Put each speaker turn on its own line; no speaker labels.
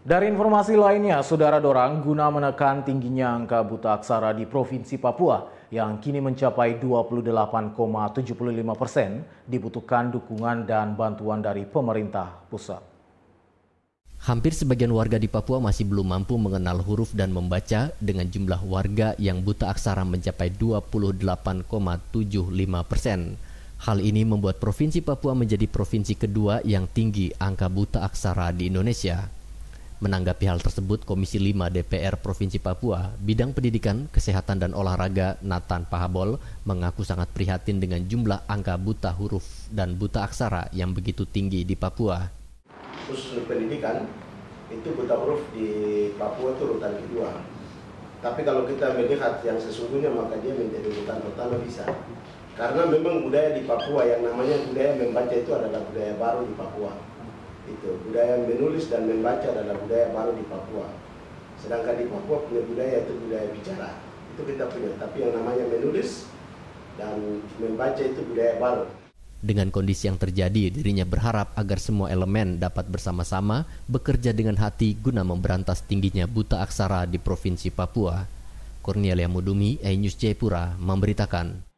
Dari informasi lainnya, Saudara Dorang guna menekan tingginya angka buta aksara di Provinsi Papua yang kini mencapai 28,75 persen, dibutuhkan dukungan dan bantuan dari pemerintah pusat.
Hampir sebagian warga di Papua masih belum mampu mengenal huruf dan membaca dengan jumlah warga yang buta aksara mencapai 28,75 persen. Hal ini membuat Provinsi Papua menjadi provinsi kedua yang tinggi angka buta aksara di Indonesia. Menanggapi hal tersebut, Komisi 5 DPR Provinsi Papua, Bidang Pendidikan, Kesehatan dan Olahraga Nathan Pahabol mengaku sangat prihatin dengan jumlah angka buta huruf dan buta aksara yang begitu tinggi di Papua.
Khusus pendidikan, itu buta huruf di Papua itu urutan kedua. Tapi kalau kita melihat yang sesungguhnya maka dia menjadi urutan pertama bisa. Karena memang budaya di Papua yang namanya budaya membaca itu adalah budaya baru di Papua itu budaya menulis dan membaca adalah budaya baru di Papua sedangkan di Papua punya budaya itu budaya bicara itu kita punya tapi yang namanya menulis dan membaca itu budaya baru
dengan kondisi yang terjadi, dirinya berharap agar semua elemen dapat bersama-sama bekerja dengan hati guna memberantas tingginya buta aksara di Provinsi Papua. Cornelia Mudumi, E-News Jayapura, memberitakan.